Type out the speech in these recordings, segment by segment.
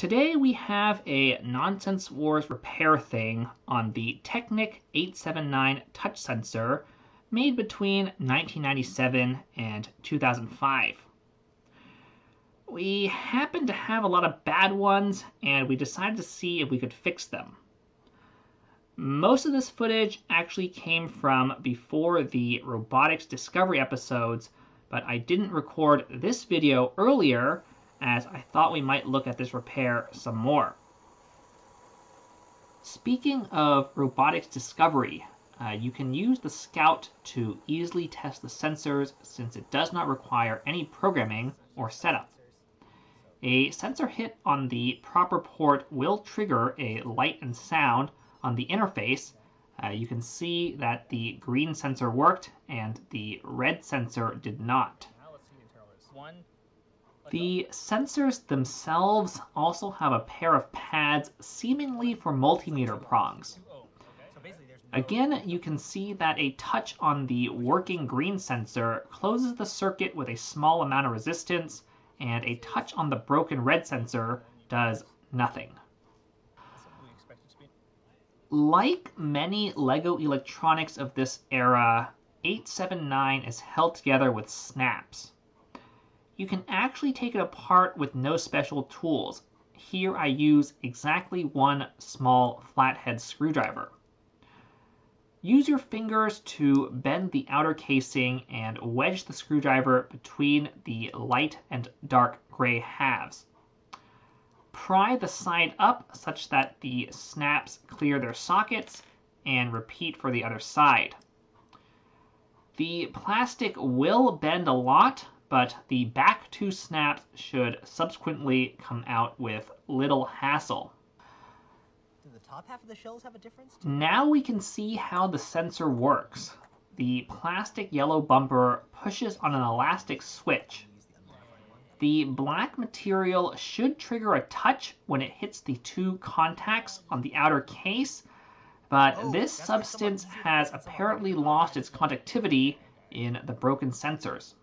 Today we have a Nonsense Wars repair thing on the Technic 879 touch sensor made between 1997 and 2005. We happened to have a lot of bad ones and we decided to see if we could fix them. Most of this footage actually came from before the robotics discovery episodes, but I didn't record this video earlier as I thought we might look at this repair some more. Speaking of robotics discovery, uh, you can use the Scout to easily test the sensors since it does not require any programming or setup. A sensor hit on the proper port will trigger a light and sound on the interface. Uh, you can see that the green sensor worked and the red sensor did not. The sensors themselves also have a pair of pads seemingly for multimeter prongs. Again, you can see that a touch on the working green sensor closes the circuit with a small amount of resistance, and a touch on the broken red sensor does nothing. Like many LEGO electronics of this era, 879 is held together with snaps you can actually take it apart with no special tools. Here I use exactly one small flathead screwdriver. Use your fingers to bend the outer casing and wedge the screwdriver between the light and dark gray halves. Pry the side up such that the snaps clear their sockets and repeat for the other side. The plastic will bend a lot, but the back two snaps should subsequently come out with little hassle. Do the top half of the shells have a difference? Too? Now we can see how the sensor works. The plastic yellow bumper pushes on an elastic switch. The black material should trigger a touch when it hits the two contacts on the outer case, but oh, this substance has apparently lost its conductivity in the broken sensors.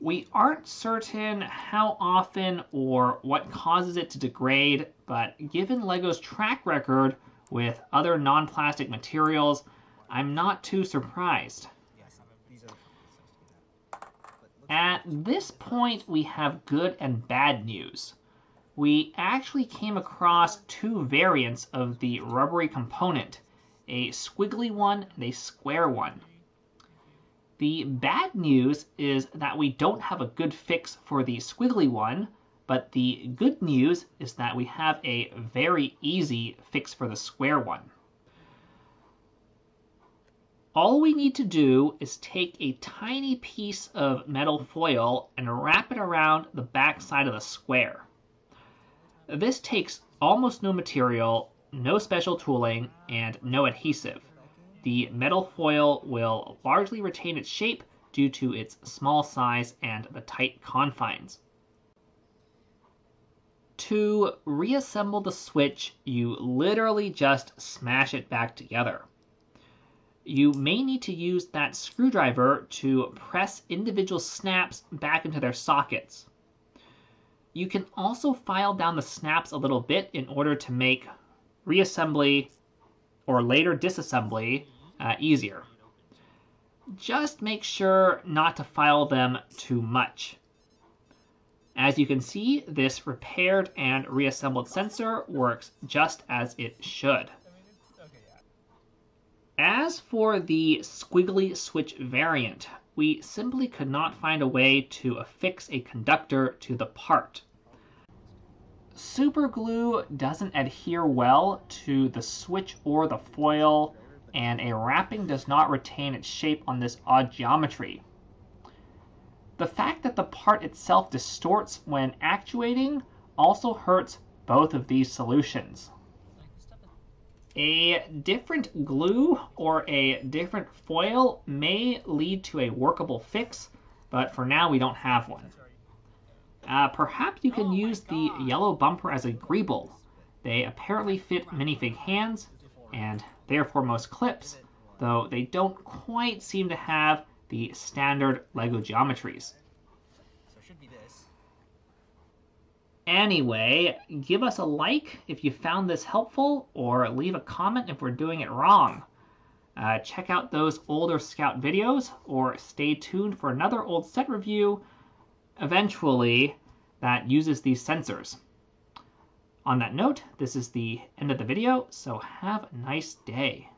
We aren't certain how often or what causes it to degrade, but given LEGO's track record with other non-plastic materials, I'm not too surprised. At this point, we have good and bad news. We actually came across two variants of the rubbery component, a squiggly one and a square one. The bad news is that we don't have a good fix for the squiggly one, but the good news is that we have a very easy fix for the square one. All we need to do is take a tiny piece of metal foil and wrap it around the back side of the square. This takes almost no material, no special tooling, and no adhesive the metal foil will largely retain its shape due to its small size and the tight confines. To reassemble the switch, you literally just smash it back together. You may need to use that screwdriver to press individual snaps back into their sockets. You can also file down the snaps a little bit in order to make reassembly or later disassembly uh, easier. Just make sure not to file them too much. As you can see, this repaired and reassembled sensor works just as it should. As for the squiggly switch variant, we simply could not find a way to affix a conductor to the part. Super glue doesn't adhere well to the switch or the foil and a wrapping does not retain its shape on this odd geometry. The fact that the part itself distorts when actuating also hurts both of these solutions. A different glue or a different foil may lead to a workable fix, but for now we don't have one. Uh, perhaps you can use the yellow bumper as a greeble. They apparently fit minifig hands, and therefore most clips, though they don't quite seem to have the standard LEGO geometries. So should be this. Anyway, give us a like if you found this helpful, or leave a comment if we're doing it wrong. Uh, check out those older Scout videos, or stay tuned for another old set review eventually that uses these sensors. On that note, this is the end of the video, so have a nice day.